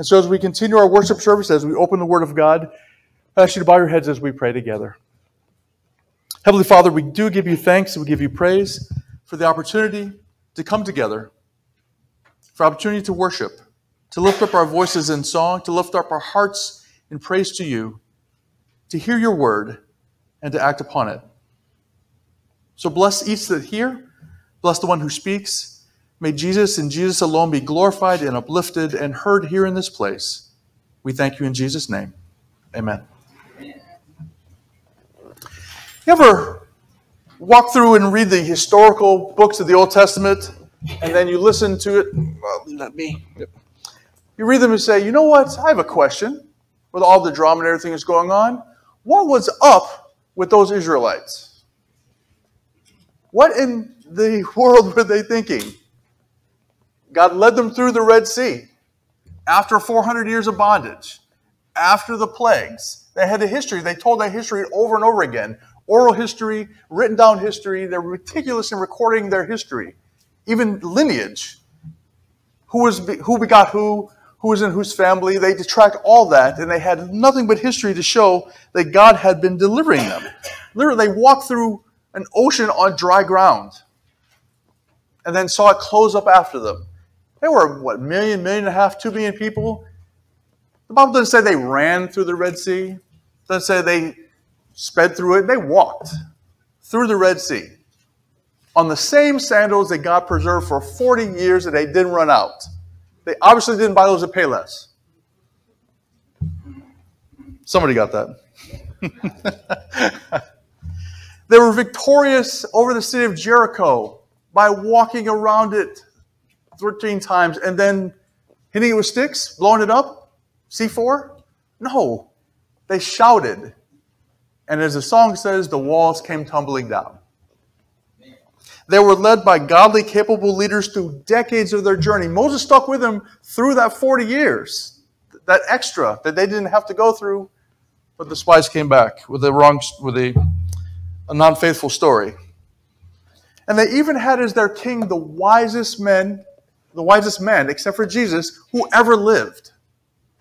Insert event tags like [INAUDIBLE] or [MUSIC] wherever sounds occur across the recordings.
And so, as we continue our worship service, as we open the Word of God, I ask you to bow your heads as we pray together. Heavenly Father, we do give you thanks and we give you praise for the opportunity to come together, for opportunity to worship, to lift up our voices in song, to lift up our hearts in praise to you, to hear your word, and to act upon it. So bless each that hear, bless the one who speaks. May Jesus and Jesus alone be glorified and uplifted and heard here in this place. We thank you in Jesus' name. Amen. You ever walk through and read the historical books of the Old Testament, and then you listen to it? Well, let me. You read them and say, you know what? I have a question with all the drama and everything that's going on. What was up with those Israelites? What in the [LAUGHS] world were they thinking? God led them through the Red Sea after 400 years of bondage, after the plagues. They had a history. They told that history over and over again. Oral history, written down history. They're meticulous in recording their history, even lineage. Who was who begot who? Who was in whose family? They tracked all that, and they had nothing but history to show that God had been delivering them. Literally, they walked through an ocean on dry ground and then saw it close up after them. They were, what, million, million and a half, two million people? The Bible doesn't say they ran through the Red Sea. It doesn't say they sped through it. They walked through the Red Sea on the same sandals that God preserved for 40 years that they didn't run out. They obviously didn't buy those at Payless. Somebody got that. [LAUGHS] They were victorious over the city of Jericho by walking around it 13 times and then hitting it with sticks, blowing it up. C4? No. They shouted. And as the song says, the walls came tumbling down. They were led by godly, capable leaders through decades of their journey. Moses stuck with them through that 40 years, that extra that they didn't have to go through, but the spies came back with the wrong, with the a non faithful story. And they even had as their king the wisest men, the wisest man, except for Jesus, who ever lived.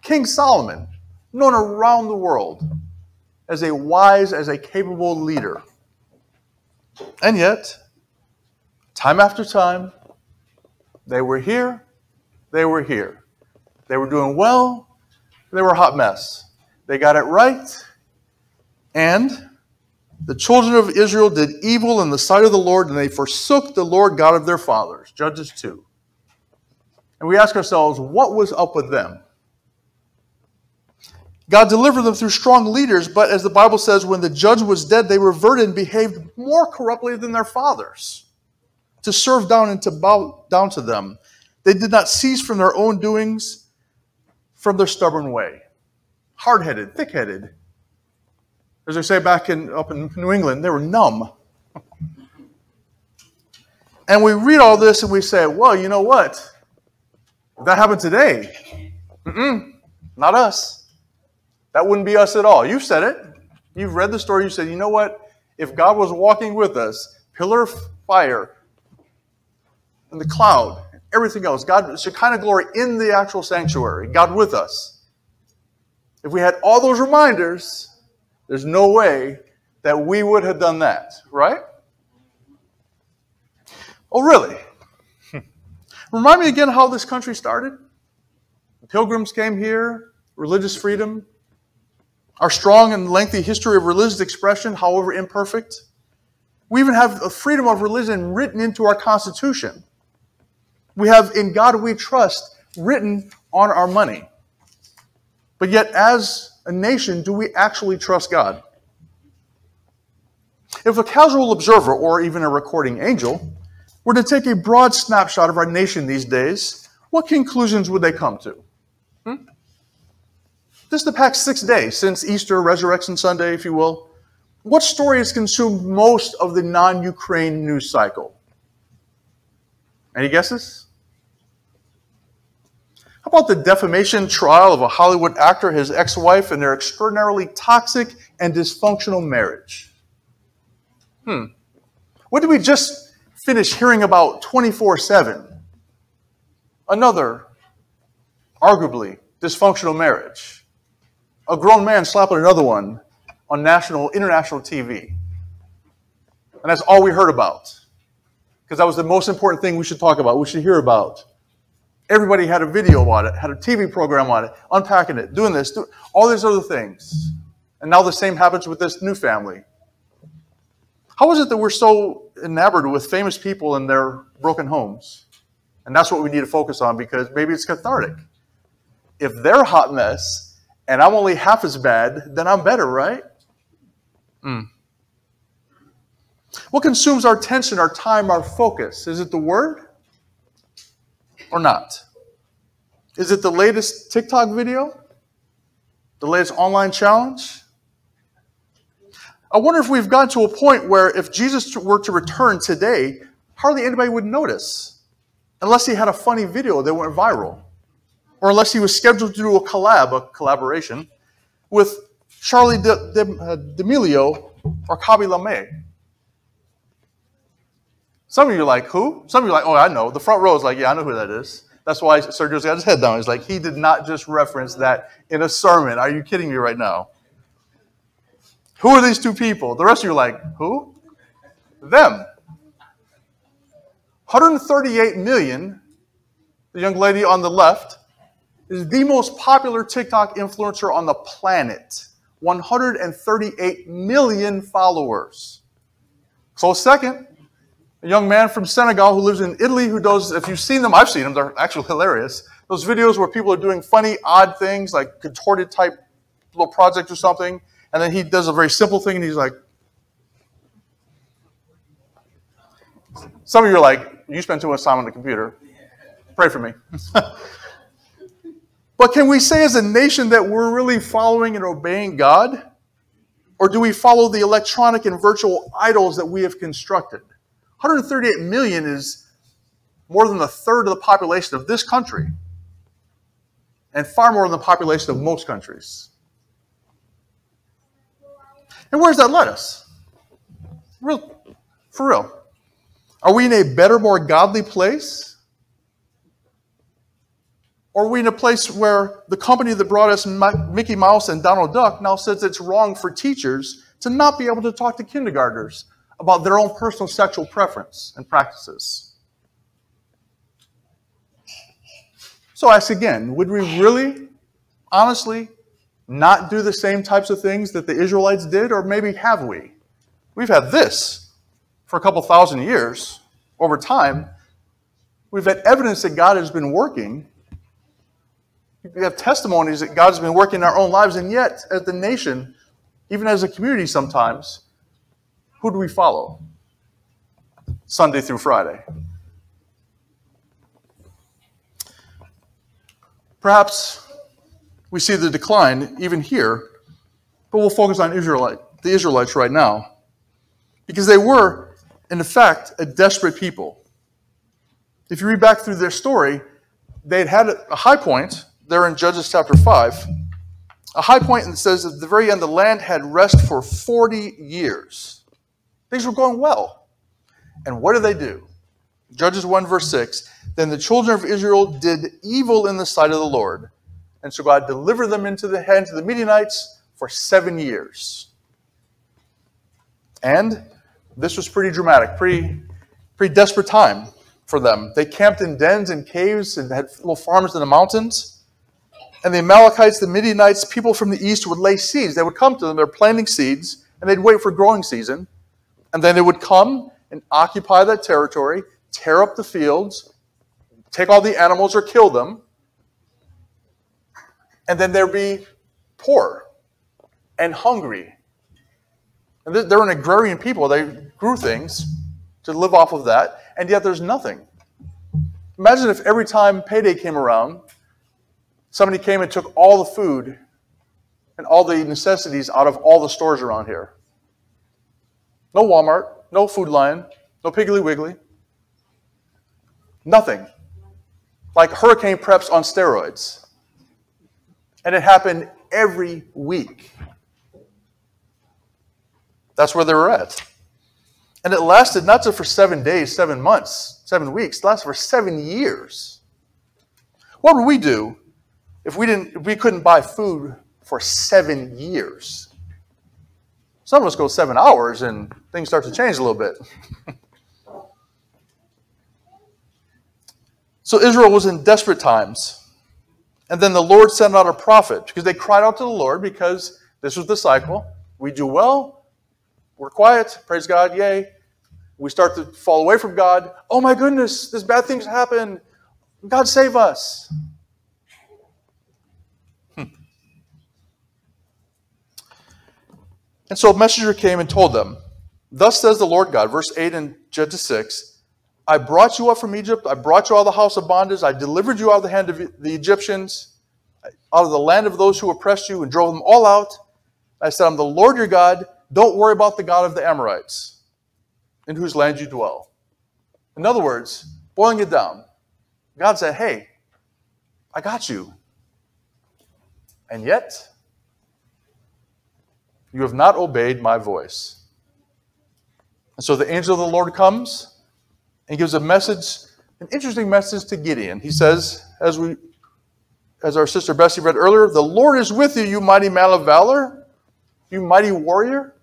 King Solomon, known around the world as a wise, as a capable leader. And yet, time after time, they were here, they were here. They were doing well, they were a hot mess. They got it right, and the children of Israel did evil in the sight of the Lord, and they forsook the Lord God of their fathers. Judges 2. And we ask ourselves, what was up with them? God delivered them through strong leaders, but as the Bible says, when the judge was dead, they reverted and behaved more corruptly than their fathers to serve down and to bow down to them. They did not cease from their own doings, from their stubborn way. Hard headed, thick headed, as they say back in, up in New England, they were numb. And we read all this and we say, well, you know what? If that happened today, Mm-mm, not us. That wouldn't be us at all. You've said it. You've read the story. You said, you know what? If God was walking with us, pillar of fire, and the cloud, everything else, God, Shekinah glory in the actual sanctuary, God with us. If we had all those reminders, there's no way that we would have done that, right? Oh, really? Remind me again how this country started. The pilgrims came here, religious freedom, our strong and lengthy history of religious expression, however imperfect. We even have a freedom of religion written into our Constitution. We have in God we trust written on our money. But yet, as a nation do we actually trust God? If a casual observer or even a recording angel were to take a broad snapshot of our nation these days, what conclusions would they come to? Hmm? This is the past six days since Easter, Resurrection Sunday, if you will. What story has consumed most of the non Ukraine news cycle? Any guesses? How about the defamation trial of a Hollywood actor, his ex wife, and their extraordinarily toxic and dysfunctional marriage? Hmm. What did we just finish hearing about 24 7? Another, arguably, dysfunctional marriage. A grown man slapping another one on national, international TV. And that's all we heard about. Because that was the most important thing we should talk about, we should hear about. Everybody had a video about it, had a TV program on it, unpacking it, doing this, doing all these other things. And now the same happens with this new family. How is it that we're so enamored with famous people and their broken homes? And that's what we need to focus on because maybe it's cathartic. If they're a hot mess and I'm only half as bad, then I'm better, right? Mm. What consumes our attention, our time, our focus? Is it the word or not? Is it the latest TikTok video? The latest online challenge? I wonder if we've gotten to a point where if Jesus were to return today, hardly anybody would notice unless he had a funny video that went viral or unless he was scheduled to do a collab, a collaboration with Charli uh, D'Amelio or Khaby Lame. Some of you are like, who? Some of you are like, oh, I know. The front row is like, yeah, I know who that is. That's why Sergio's got his head down. He's like, he did not just reference that in a sermon. Are you kidding me right now? Who are these two people? The rest of you are like, who? Them. 138 million, the young lady on the left, is the most popular TikTok influencer on the planet. 138 million followers. So second, a young man from Senegal who lives in Italy who does, if you've seen them, I've seen them, they're actually hilarious. Those videos where people are doing funny, odd things like contorted type little project or something, and then he does a very simple thing and he's like, some of you are like, you spend too much time on the computer. Pray for me. [LAUGHS] but can we say as a nation that we're really following and obeying God? Or do we follow the electronic and virtual idols that we have constructed? 138 million is more than a third of the population of this country, and far more than the population of most countries. And where's that let us? Real, for real. Are we in a better, more godly place? Or are we in a place where the company that brought us Mickey Mouse and Donald Duck now says it's wrong for teachers to not be able to talk to kindergartners about their own personal sexual preference and practices. So I ask again would we really, honestly, not do the same types of things that the Israelites did, or maybe have we? We've had this for a couple thousand years. Over time, we've had evidence that God has been working. We have testimonies that God has been working in our own lives, and yet, as the nation, even as a community sometimes, who do we follow? Sunday through Friday. Perhaps we see the decline even here, but we'll focus on Israelite, the Israelites right now. Because they were, in effect, a desperate people. If you read back through their story, they had had a high point there in Judges chapter 5. A high point that says at the very end, the land had rest for 40 years. Things were going well. And what did they do? Judges 1, verse 6 Then the children of Israel did evil in the sight of the Lord. And so God delivered them into the hands of the Midianites for seven years. And this was pretty dramatic, pretty, pretty desperate time for them. They camped in dens and caves and had little farms in the mountains. And the Amalekites, the Midianites, people from the east would lay seeds. They would come to them, they're planting seeds, and they'd wait for growing season. And then they would come and occupy that territory, tear up the fields, take all the animals or kill them, and then they'd be poor and hungry. And they're an agrarian people. They grew things to live off of that, and yet there's nothing. Imagine if every time payday came around, somebody came and took all the food and all the necessities out of all the stores around here. No Walmart, no Food Lion, no Piggly Wiggly. Nothing. Like hurricane preps on steroids. And it happened every week. That's where they were at. And it lasted not just for seven days, seven months, seven weeks, it lasted for seven years. What would we do if we didn't if we couldn't buy food for seven years. Some of us go seven hours and things start to change a little bit. [LAUGHS] so Israel was in desperate times. And then the Lord sent out a prophet because they cried out to the Lord because this was the cycle. We do well, we're quiet, praise God, yay. We start to fall away from God. Oh my goodness, this bad things happen. God save us. Hmm. And so a messenger came and told them, Thus says the Lord God, verse 8 and Judges 6 I brought you up from Egypt, I brought you out of the house of bondage, I delivered you out of the hand of the Egyptians, out of the land of those who oppressed you, and drove them all out. I said, I'm the Lord your God. Don't worry about the God of the Amorites, in whose land you dwell. In other words, boiling it down, God said, Hey, I got you. And yet, you have not obeyed my voice. And so the angel of the Lord comes and gives a message, an interesting message to Gideon. He says, as we as our sister Bessie read earlier, the Lord is with you, you mighty man of valor, you mighty warrior.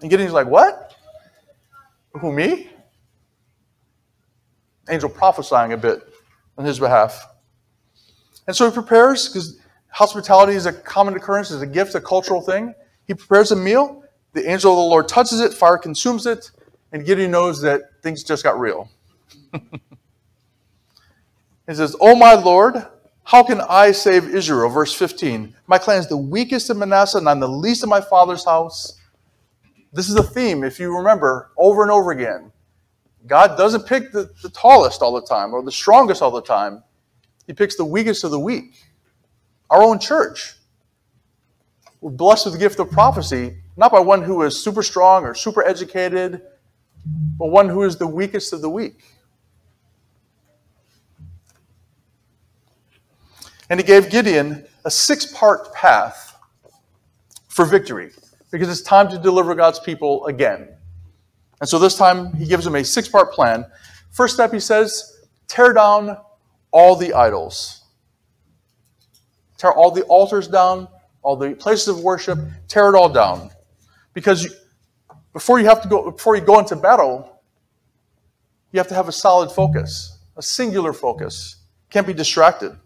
And Gideon's like, What? Who, me? Angel prophesying a bit on his behalf. And so he prepares, because hospitality is a common occurrence, is a gift, a cultural thing. He prepares a meal. The angel of the Lord touches it, fire consumes it, and Gideon knows that things just got real. [LAUGHS] he says, Oh my Lord, how can I save Israel? Verse 15. My clan is the weakest in Manasseh, and I'm the least in my father's house. This is a theme, if you remember, over and over again. God doesn't pick the, the tallest all the time or the strongest all the time. He picks the weakest of the weak. Our own church. We're blessed with the gift of prophecy, not by one who is super strong or super educated, but one who is the weakest of the weak. And he gave Gideon a six part path for victory because it's time to deliver God's people again. And so this time he gives him a six part plan. First step, he says, tear down all the idols. Tear all the altars down, all the places of worship, tear it all down. Because before you have to go, before you go into battle, you have to have a solid focus, a singular focus. Can't be distracted.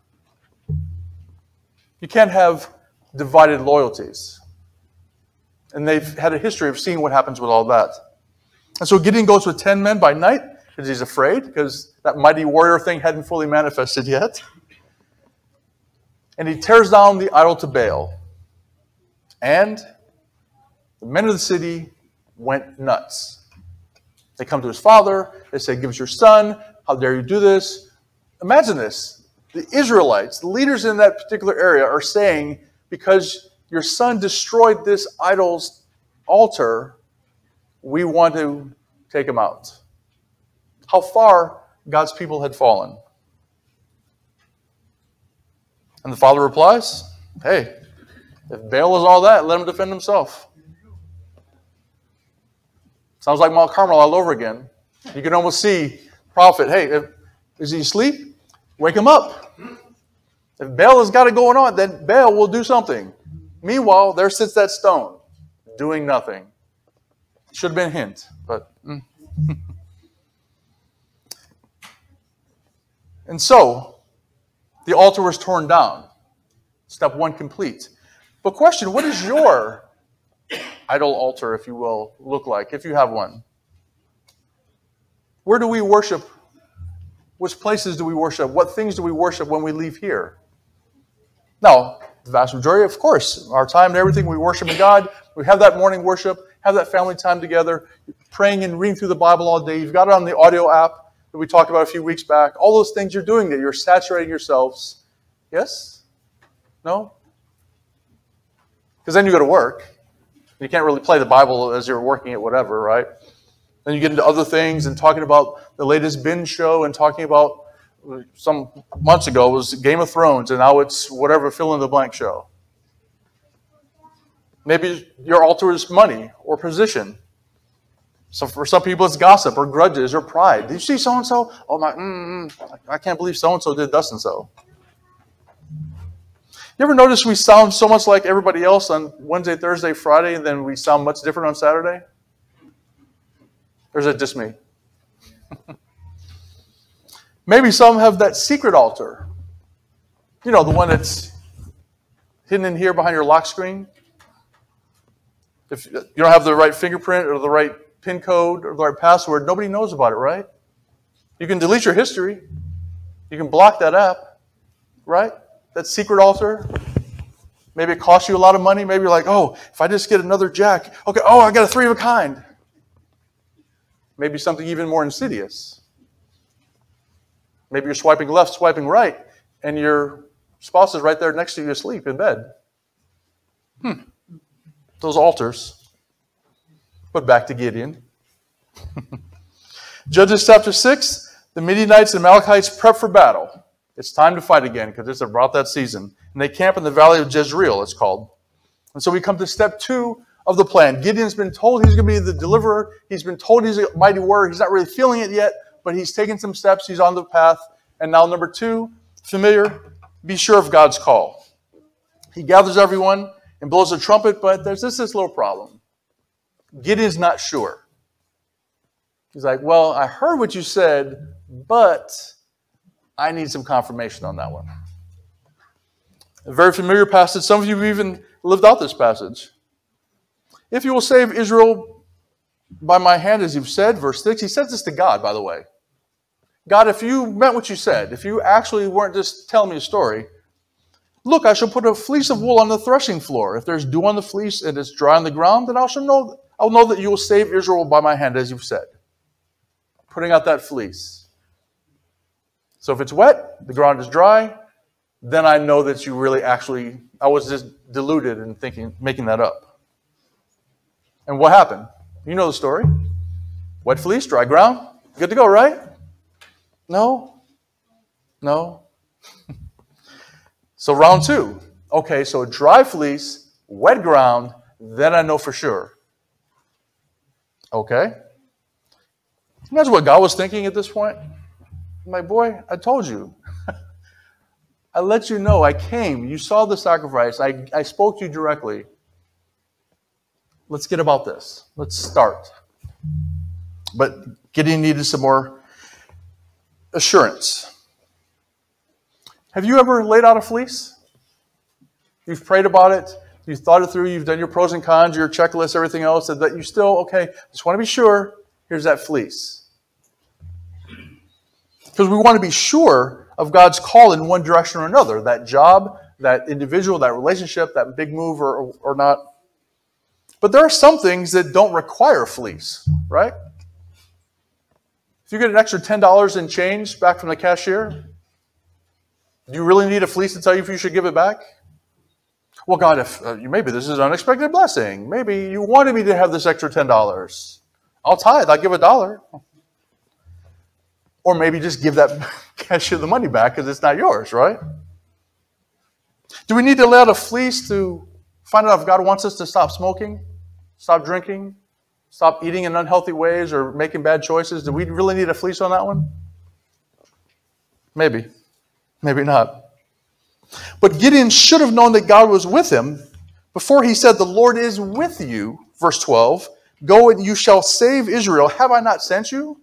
You can't have divided loyalties. And they've had a history of seeing what happens with all that. And so Gideon goes with 10 men by night because he's afraid, because that mighty warrior thing hadn't fully manifested yet. And he tears down the idol to Baal. And the men of the city went nuts. They come to his father, they say, Give us your son. How dare you do this? Imagine this the Israelites, the leaders in that particular area, are saying, because your son destroyed this idol's altar, we want to take him out. How far God's people had fallen. And the father replies, Hey, if Baal is all that, let him defend himself. Sounds like Mount Carmel all over again. You can almost see prophet, hey, is he asleep? Wake him up. If Baal has got it going on, then Baal will do something. Meanwhile, there sits that stone, doing nothing. Should have been a hint, but. Mm. [LAUGHS] and so, the altar was torn down. Step one complete. But, question what is your idol altar, if you will, look like, if you have one? Where do we worship which places do we worship? What things do we worship when we leave here? Now, the vast majority, of course, our time and everything, we worship in God. We have that morning worship, have that family time together, praying and reading through the Bible all day. You've got it on the audio app that we talked about a few weeks back. All those things you're doing that you're saturating yourselves. Yes? No? Because then you go to work. You can't really play the Bible as you're working at whatever, right? Then you get into other things and talking about the latest binge show and talking about some months ago was Game of Thrones and now it's whatever fill in the blank show. Maybe your altar is money or position. So for some people, it's gossip or grudges or pride. Did you see so and so? Oh my, mm, mm, I can't believe so and so did thus and so. You ever notice we sound so much like everybody else on Wednesday, Thursday, Friday, and then we sound much different on Saturday? Or is it just me? [LAUGHS] Maybe some have that secret altar. You know, the one that's hidden in here behind your lock screen. If you don't have the right fingerprint or the right PIN code or the right password, nobody knows about it, right? You can delete your history. You can block that app, right? That secret altar. Maybe it costs you a lot of money. Maybe you're like, oh, if I just get another jack, okay, oh, I got a three of a kind. Maybe something even more insidious. Maybe you're swiping left, swiping right, and your spouse is right there next to you asleep in bed. Hmm. Those altars. But back to Gideon. [LAUGHS] Judges chapter 6, the Midianites and Amalekites prep for battle. It's time to fight again because it's about that season. And they camp in the valley of Jezreel, it's called. And so we come to step two of the plan. Gideon's been told he's going to be the deliverer. He's been told he's a mighty warrior. He's not really feeling it yet, but he's taken some steps. He's on the path. And now, number two, familiar, be sure of God's call. He gathers everyone and blows a trumpet, but there's just this little problem. Gideon's not sure. He's like, Well, I heard what you said, but I need some confirmation on that one. A very familiar passage. Some of you have even lived out this passage. If you will save Israel by my hand, as you've said, verse 6, he says this to God, by the way. God, if you meant what you said, if you actually weren't just telling me a story, look, I shall put a fleece of wool on the threshing floor. If there's dew on the fleece and it's dry on the ground, then I shall know, I'll know that you will save Israel by my hand, as you've said. Putting out that fleece. So if it's wet, the ground is dry, then I know that you really actually, I was just deluded in thinking, making that up. And what happened? You know the story. Wet fleece, dry ground, good to go, right? No? No? [LAUGHS] so round two. Okay, so dry fleece, wet ground, then I know for sure. Okay? Imagine what God was thinking at this point. My boy, I told you. [LAUGHS] I let you know. I came. You saw the sacrifice. I, I spoke to you directly. Let's get about this. Let's start. But Gideon needed some more assurance. Have you ever laid out a fleece? You've prayed about it, you've thought it through, you've done your pros and cons, your checklist, everything else, that you still, okay, just want to be sure, here's that fleece. Because we want to be sure of God's call in one direction or another that job, that individual, that relationship, that big move or, or not. But there are some things that don't require fleece, right? If you get an extra $10 in change back from the cashier, do you really need a fleece to tell you if you should give it back? Well, God, if uh, maybe this is an unexpected blessing. Maybe you wanted me to have this extra $10. I'll tithe, I'll give a dollar. Or maybe just give that [LAUGHS] cashier the money back because it's not yours, right? Do we need to lay out a fleece to find out if God wants us to stop smoking, stop drinking, stop eating in unhealthy ways or making bad choices? Do we really need a fleece on that one? Maybe. Maybe not. But Gideon should have known that God was with him before he said, The Lord is with you, verse 12. Go and you shall save Israel. Have I not sent you?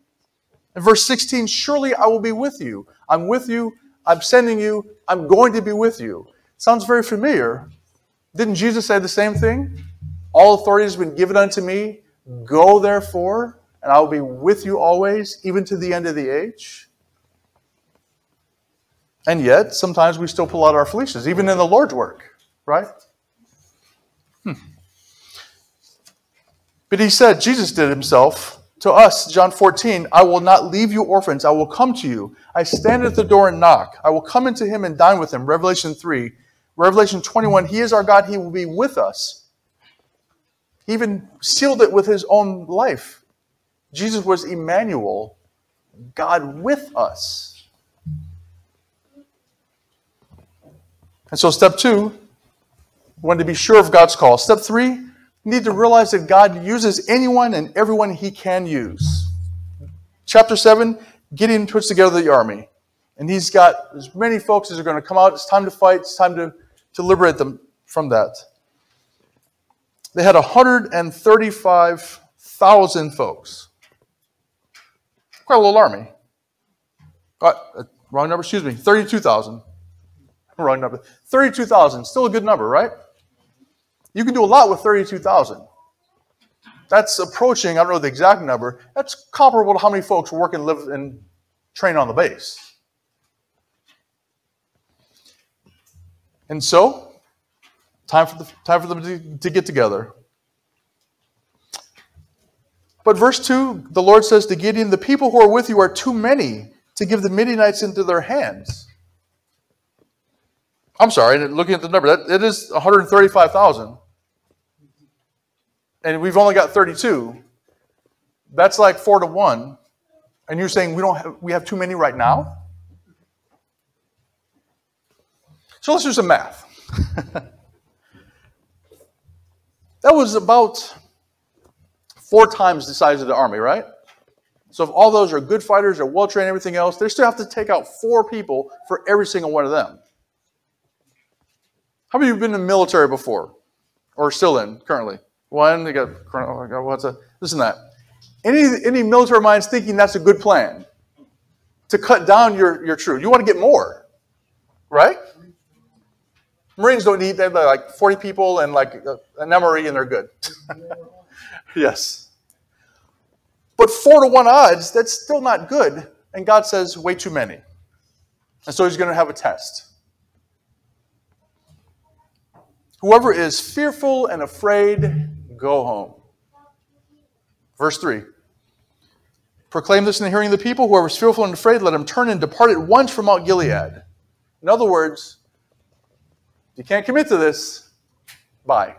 And verse 16, Surely I will be with you. I'm with you. I'm sending you. I'm going to be with you. Sounds very familiar. Didn't Jesus say the same thing? All authority has been given unto me. Go therefore, and I will be with you always, even to the end of the age. And yet, sometimes we still pull out our fleeces, even in the Lord's work, right? Hmm. But he said, Jesus did himself to us, John 14, I will not leave you orphans. I will come to you. I stand at the door and knock. I will come into him and dine with him. Revelation 3. Revelation 21, he is our God. He will be with us. He even sealed it with his own life. Jesus was Emmanuel, God with us. And so, step two, we want to be sure of God's call. Step three, need to realize that God uses anyone and everyone he can use. Chapter 7, Gideon puts together the army. And he's got as many folks as are going to come out. It's time to fight. It's time to to liberate them from that. They had 135,000 folks. Quite a little army. Uh, wrong number, excuse me, 32,000. [LAUGHS] Wrong number. 32,000, still a good number, right? You can do a lot with 32,000. That's approaching, I don't know the exact number, that's comparable to how many folks work and live and train on the base. And so, time for, the, time for them to, to get together. But verse 2, the Lord says to Gideon, The people who are with you are too many to give the Midianites into their hands. I'm sorry, looking at the number, that, it is 135,000 and we've only got 32, that's like four to one. And you're saying we don't have, we have too many right now? So let's do some math. [LAUGHS] that was about four times the size of the army, right? So if all those are good fighters, are well trained, everything else, they still have to take out four people for every single one of them. How many of you been in the military before? Or still in currently? One, they got oh what's a this and that. Any any military minds thinking that's a good plan to cut down your your troop. You want to get more, right? Marines don't need they're like 40 people and like uh, an MRE and they're good. [LAUGHS] yes. But four to one odds, that's still not good. And God says, way too many. And so he's going to have a test. Whoever is fearful and afraid, Go home. Verse 3 Proclaim this in the hearing of the people. Whoever is fearful and afraid, let him turn and depart at once from Mount Gilead. In other words, if you can't commit to this, bye.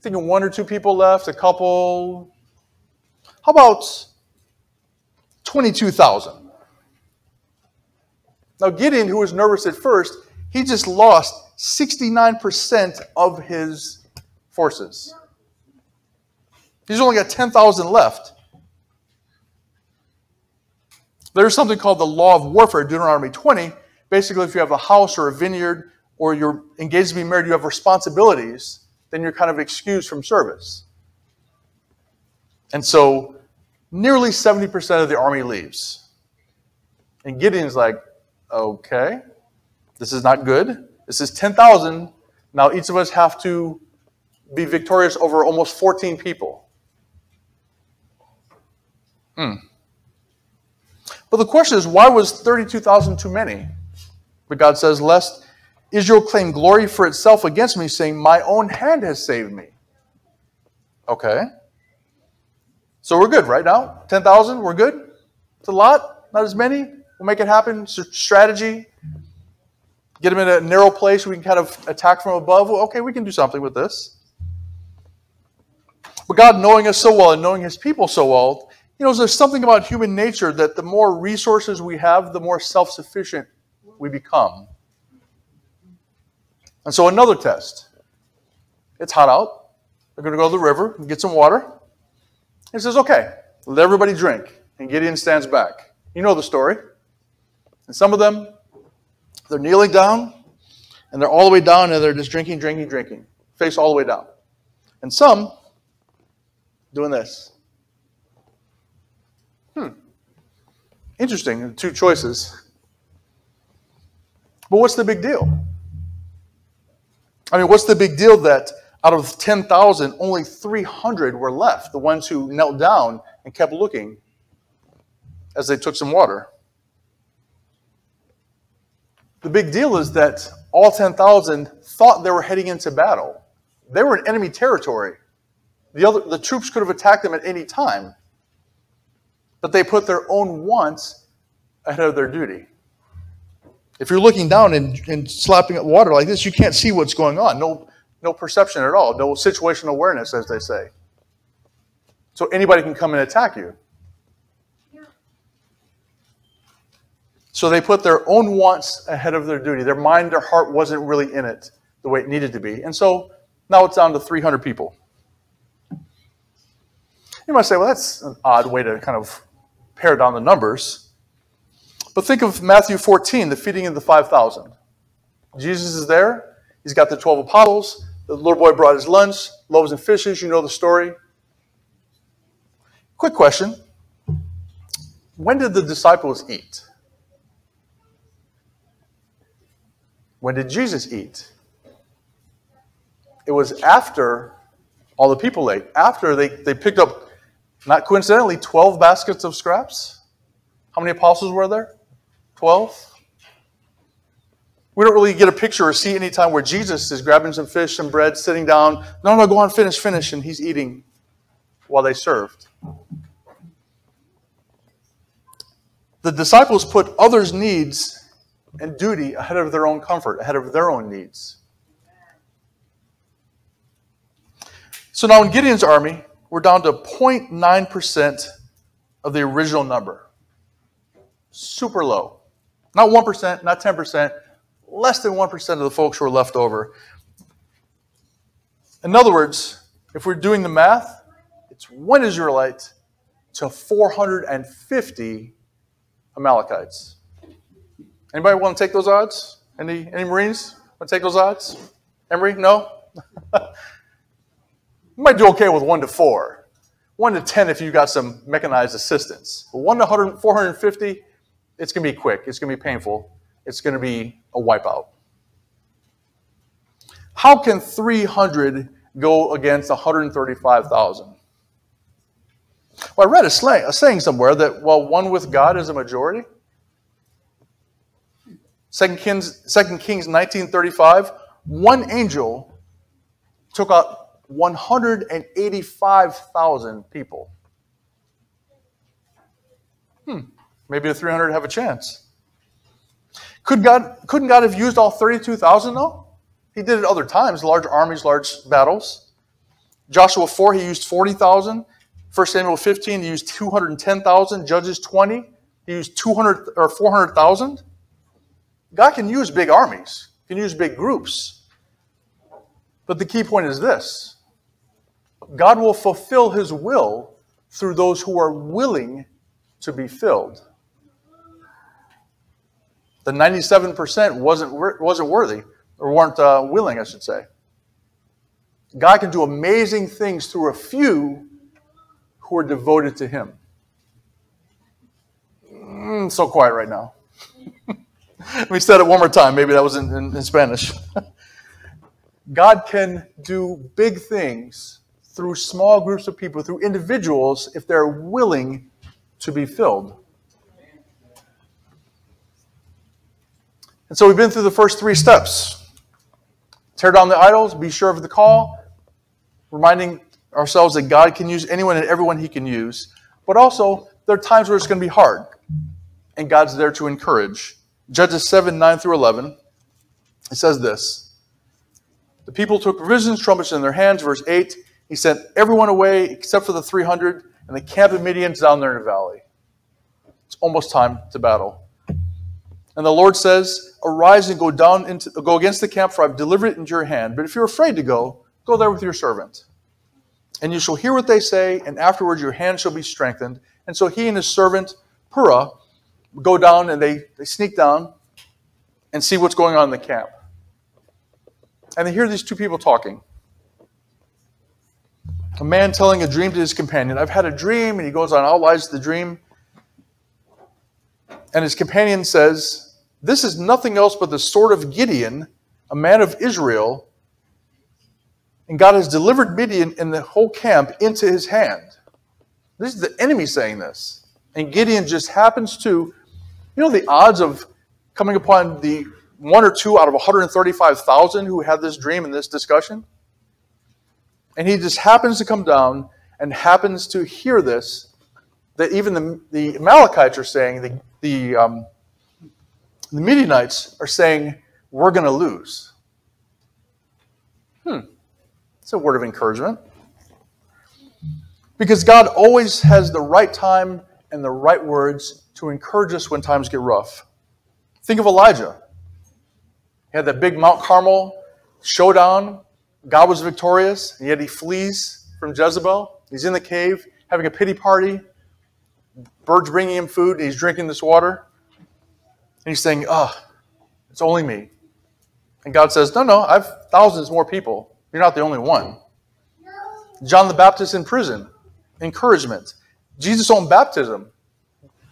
Thinking one or two people left, a couple. How about 22,000? Now, Gideon, who was nervous at first, he just lost 69% of his forces. He's only got 10,000 left. There's something called the law of warfare, Deuteronomy 20. Basically, if you have a house or a vineyard or you're engaged to be married, you have responsibilities, then you're kind of excused from service. And so nearly 70% of the army leaves. And Gideon's like, okay, this is not good. This is 10,000. Now each of us have to be victorious over almost 14 people. Hmm. But the question is, why was 32,000 too many? But God says, Lest Israel claim glory for itself against me, saying, My own hand has saved me. Okay. So we're good right now? 10,000? We're good? It's a lot? Not as many? We'll make it happen. Strategy. Get them in a narrow place we can kind of attack from above. Well, okay, we can do something with this. But God, knowing us so well and knowing his people so well, you know, there's something about human nature that the more resources we have, the more self sufficient we become. And so, another test. It's hot out. They're going to go to the river and get some water. He says, okay, let everybody drink. And Gideon stands back. You know the story. And some of them, they're kneeling down, and they're all the way down, and they're just drinking, drinking, drinking, face all the way down. And some, doing this. Hmm. Interesting, two choices. But what's the big deal? I mean, what's the big deal that out of 10,000, only 300 were left, the ones who knelt down and kept looking as they took some water? The big deal is that all 10,000 thought they were heading into battle. They were in enemy territory. The, other, the troops could have attacked them at any time, but they put their own wants ahead of their duty. If you're looking down and, and slapping at water like this, you can't see what's going on. No, no perception at all. No situational awareness, as they say. So anybody can come and attack you. So they put their own wants ahead of their duty. Their mind, their heart wasn't really in it the way it needed to be. And so now it's down to 300 people. You might say, well, that's an odd way to kind of pare down the numbers. But think of Matthew 14, the feeding of the 5,000. Jesus is there. He's got the 12 apostles. The little boy brought his lunch, loaves and fishes. You know the story. Quick question When did the disciples eat? When did Jesus eat? It was after all the people ate, after they, they picked up, not coincidentally, 12 baskets of scraps. How many apostles were there? 12? We don't really get a picture or see any time where Jesus is grabbing some fish and bread, sitting down. No, no, go on, finish, finish. And he's eating while they served. The disciples put others' needs and duty ahead of their own comfort, ahead of their own needs. So now in Gideon's army, we're down to 0.9% of the original number. Super low. Not 1%, not 10%, less than 1% of the folks who are left over. In other words, if we're doing the math, it's one Israelite to 450 Amalekites. Anybody want to take those odds? Any, any Marines want to take those odds? Emery? No? [LAUGHS] you might do okay with 1 to 4. 1 to 10 if you got some mechanized assistance. But 1 to 100, 450, it's going to be quick. It's going to be painful. It's going to be a wipeout. How can 300 go against 135,000? Well, I read a, slang, a saying somewhere that, well, one with God is a majority. 2 Kings, 2 Kings 1935, one angel took out 185,000 people. Hmm, maybe the 300 have a chance. Could God, couldn't God have used all 32,000 though? He did it other times, large armies, large battles. Joshua 4, he used 40,000. 1 Samuel 15, he used 210,000. Judges 20, he used 200 or 400,000. God can use big armies, can use big groups. But the key point is this God will fulfill his will through those who are willing to be filled. The 97% wasn't, wasn't worthy, or weren't uh, willing, I should say. God can do amazing things through a few who are devoted to Him. Mm, so quiet right now. Let me say it one more time. Maybe that was in, in, in Spanish. [LAUGHS] God can do big things through small groups of people, through individuals, if they're willing to be filled. And so we've been through the first three steps tear down the idols, be sure of the call, reminding ourselves that God can use anyone and everyone He can use. But also, there are times where it's going to be hard, and God's there to encourage. Judges 7 9 through 11, it says this The people took provisions, trumpets in their hands. Verse 8, He sent everyone away except for the 300, and the camp of Midian's down there in the valley. It's almost time to battle. And the Lord says, Arise and go down into go against the camp, for I've delivered it into your hand. But if you're afraid to go, go there with your servant. And you shall hear what they say, and afterwards your hand shall be strengthened. And so he and his servant Purah go down and they, they sneak down and see what's going on in the camp. And they hear these two people talking. A man telling a dream to his companion. I've had a dream, and he goes on, outlines the dream. And his companion says, This is nothing else but the sword of Gideon, a man of Israel, and God has delivered Midian and the whole camp into his hand. This is the enemy saying this. And Gideon just happens to, you know, the odds of coming upon the one or two out of 135,000 who had this dream and this discussion? And he just happens to come down and happens to hear this that even the, the Amalekites are saying, the, the, um, the Midianites are saying, we're going to lose. Hmm. It's a word of encouragement. Because God always has the right time and the right words to encourage us when times get rough. Think of Elijah. He had that big Mount Carmel showdown. God was victorious, and yet he flees from Jezebel. He's in the cave having a pity party. Birds bringing him food, and he's drinking this water. And he's saying, Oh, it's only me. And God says, No, no, I've thousands more people. You're not the only one. John the Baptist in prison, encouragement. Jesus' own baptism.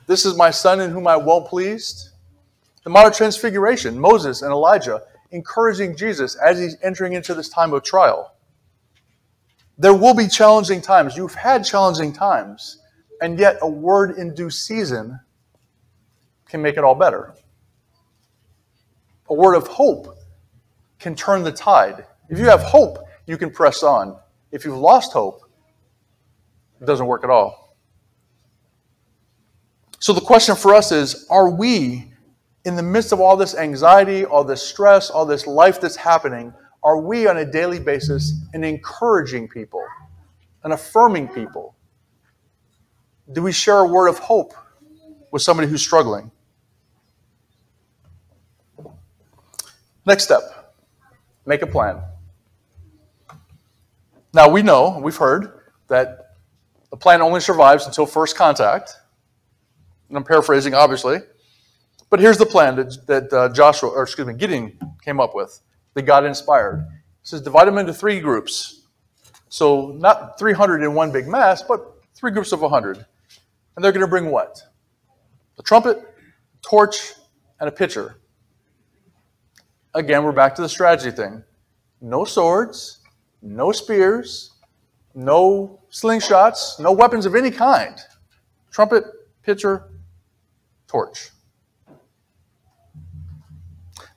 This is my son in whom I well pleased. The of Transfiguration, Moses and Elijah encouraging Jesus as he's entering into this time of trial. There will be challenging times. You've had challenging times, and yet a word in due season can make it all better. A word of hope can turn the tide. If you have hope, you can press on. If you've lost hope, it doesn't work at all. So the question for us is are we, in the midst of all this anxiety, all this stress, all this life that's happening, are we on a daily basis an encouraging people, an affirming people? Do we share a word of hope with somebody who's struggling? Next step make a plan. Now, we know, we've heard, that a plan only survives until first contact. I'm paraphrasing, obviously. But here's the plan that, that uh, Joshua, or excuse me, Gideon came up with, that God inspired. He says, divide them into three groups. So, not 300 in one big mass, but three groups of 100. And they're going to bring what? A trumpet, a torch, and a pitcher. Again, we're back to the strategy thing. No swords, no spears, no slingshots, no weapons of any kind. Trumpet, pitcher, torch.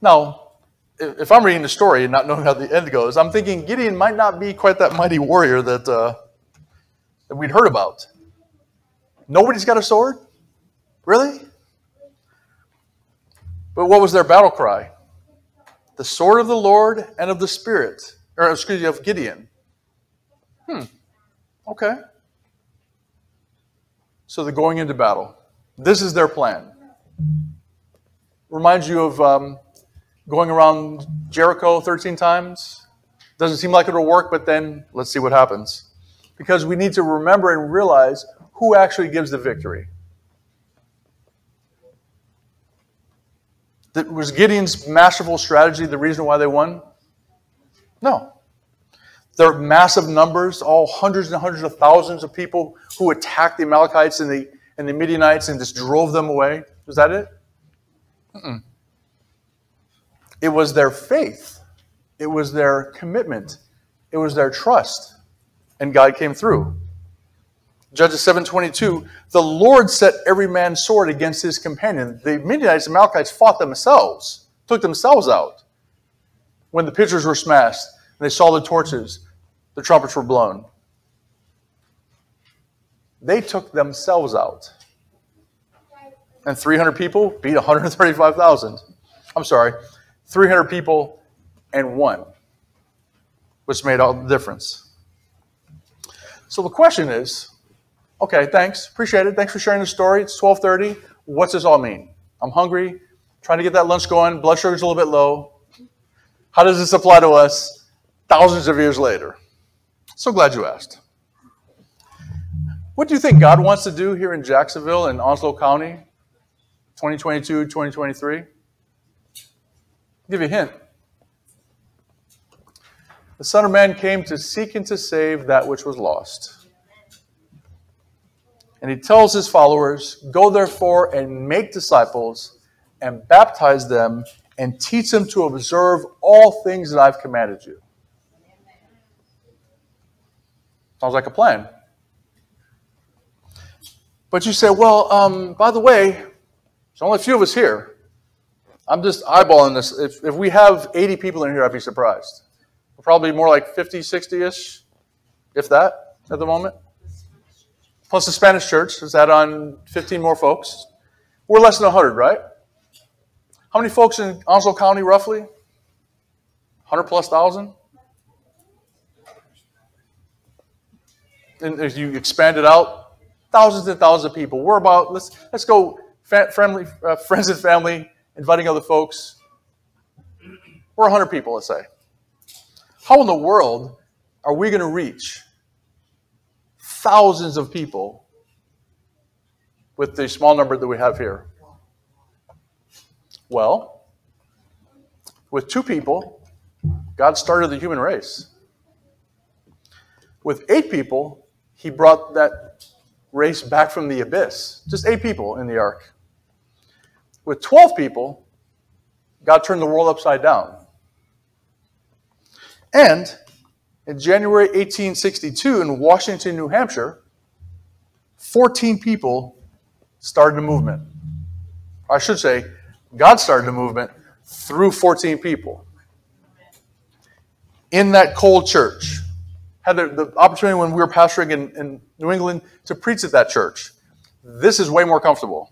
Now, if I'm reading the story and not knowing how the end goes, I'm thinking Gideon might not be quite that mighty warrior that, uh, that we'd heard about. Nobody's got a sword? Really? But what was their battle cry? The sword of the Lord and of the Spirit or excuse me, of Gideon. Hmm. Okay. So they're going into battle. This is their plan. Reminds you of um, going around Jericho 13 times. Doesn't seem like it'll work, but then let's see what happens. Because we need to remember and realize who actually gives the victory. That was Gideon's masterful strategy the reason why they won? No. There are massive numbers, all hundreds and hundreds of thousands of people who attacked the Amalekites and the, and the Midianites and just drove them away. Was that it? Mm-mm. It was their faith, it was their commitment, it was their trust, and God came through. Judges 7:22, the Lord set every man's sword against his companion. The Midianites and Amalekites fought themselves, took themselves out. When the pitchers were smashed, and they saw the torches, the trumpets were blown. They took themselves out. And 300 people beat 135,000. I'm sorry, 300 people and one, which made all the difference. So the question is, okay, thanks, appreciate it. Thanks for sharing the story. It's 12:30. What's this all mean? I'm hungry, trying to get that lunch going. Blood sugar's a little bit low. How does this apply to us? thousands of years later? So glad you asked. What do you think God wants to do here in Jacksonville in Onslow County, 2022, 2023? I'll give you a hint. The Son of Man came to seek and to save that which was lost. And he tells his followers, Go therefore and make disciples and baptize them and teach them to observe all things that I've commanded you. Sounds like a plan. But you say, well, um, by the way, there's only a few of us here. I'm just eyeballing this. If, if we have 80 people in here, I'd be surprised. We're probably more like 50, 60 ish, if that, at the moment. Plus the Spanish church is that on 15 more folks. We're less than 100, right? How many folks in Onslow County, roughly? 100 plus thousand? and as you expand it out, thousands and thousands of people. We're about let's let's go friendly uh, friends and family, inviting other folks. We're 100 people, let's say. How in the world are we going to reach thousands of people with the small number that we have here? Well, With two people, God started the human race. With eight people, he brought that race back from the abyss. Just eight people in the ark. With 12 people, God turned the world upside down. And in January 1862 in Washington, New Hampshire, 14 people started a movement. I should say, God started a movement through 14 people. In that cold church. Had the, opportunity when we were pastoring in, in New England to preach at that church. This is way more comfortable.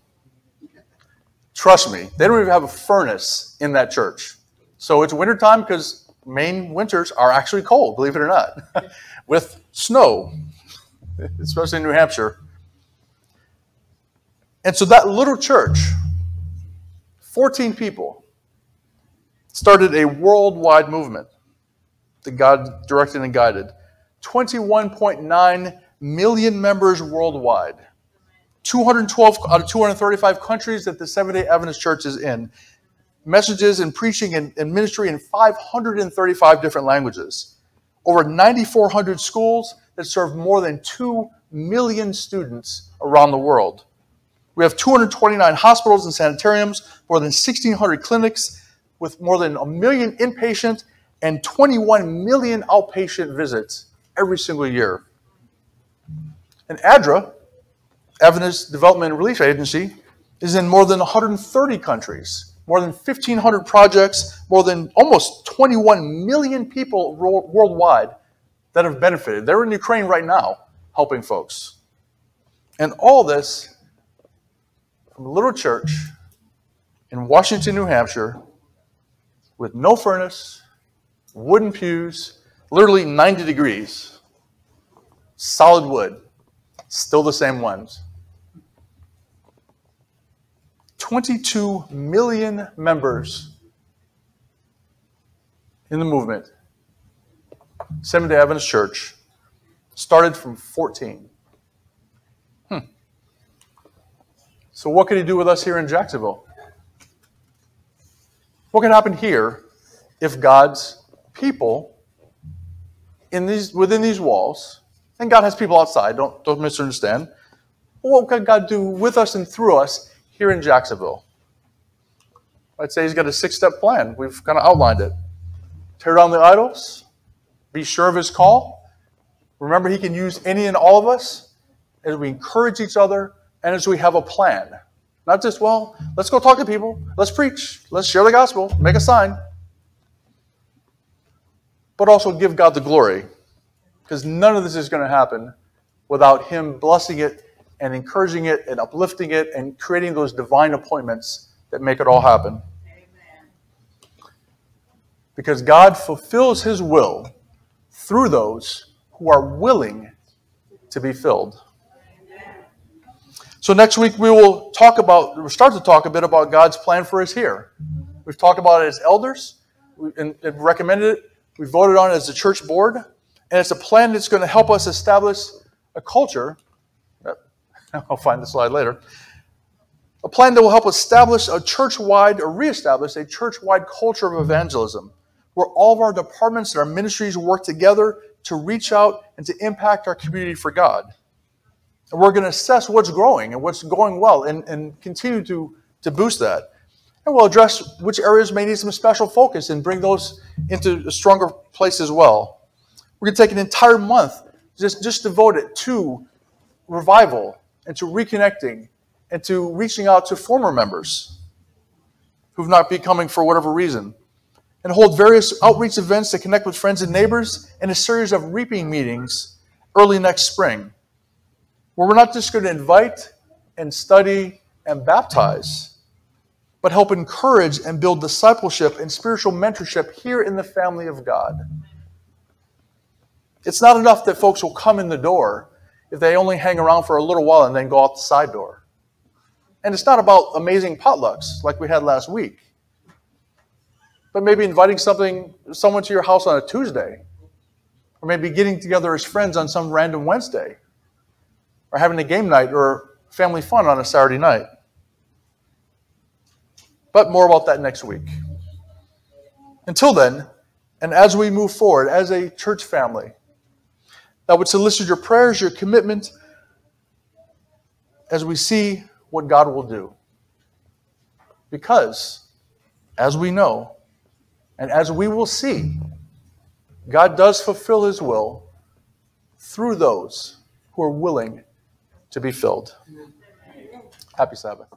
Trust me, they don't even have a furnace in that church. So it's wintertime because Maine winters are actually cold, believe it or not, [LAUGHS] with snow, [LAUGHS] especially in New Hampshire. And so that little church, 14 people, started a worldwide movement that God directed and guided. 21.9 million members worldwide. 212 out of 235 countries that the Seventh day Adventist Church is in messages and preaching and, and ministry in 535 different languages. Over 9,400 schools that serve more than 2 million students around the world. We have 229 hospitals and sanitariums, more than 1,600 clinics, with more than a million inpatient and 21 million outpatient visits every single year. And ADRA, Adventist Development and Relief Agency, is in more than 130 countries more than 1,500 projects, more than almost 21 million people worldwide that have benefited. They're in Ukraine right now helping folks. And all this from a little church in Washington, New Hampshire, with no furnace, wooden pews, literally 90 degrees, solid wood, still the same ones. 22 million members in the movement. Seventh day Adventist Church started from 14. Hmm. So, what could he do with us here in Jacksonville? What could happen here if God's people in these, within these walls, and God has people outside, don't, don't misunderstand, what could God do with us and through us here in Jacksonville. I'd say he's got a six step plan. We've kind of outlined it. Tear down the idols, be sure of his call. Remember, he can use any and all of us as we encourage each other and as we have a plan. Not just, well, let's go talk to people, let's preach, let's share the gospel, make a sign. But also give God the glory. Because none of this is going to happen without Him blessing it and encouraging it and uplifting it and creating those divine appointments that make it all happen. Amen. Because God fulfills His will through those who are willing to be filled. So next week we will talk about, we'll start to talk a bit about God's plan for us here. We've talked about it as elders and, and recommended it. We voted on it as a church board, and it's a plan that's going to help us establish a culture uh, [LAUGHS] I'll find the slide later. A plan that will help establish a church wide or reestablish a church wide culture of evangelism where all of our departments and our ministries work together to reach out and to impact our community for God. And we're going to assess what's growing and what's going well and, and continue to, to boost that. And we'll address which areas may need some special focus and bring those into a stronger place as well. We're going to take an entire month just, just devote it to revival and to reconnecting and to reaching out to former members who've not been coming for whatever reason, and hold various outreach events to connect with friends and neighbors, and a series of reaping meetings early next spring, where we're not just going to invite and study and baptize, but help encourage and build discipleship and spiritual mentorship here in the family of God. It's not enough that folks will come in the door if they only hang around for a little while and then go out the side door. And it's not about amazing potlucks like we had last week, but maybe inviting something, someone to your house on a Tuesday, or maybe getting together as friends on some random Wednesday, or having a game night or family fun on a Saturday night. But more about that next week. Until then, and as we move forward as a church family, that would solicit your prayers, your commitment, as we see what God will do. Because, as we know, and as we will see, God does fulfill His will through those who are willing to be filled. Happy Sabbath.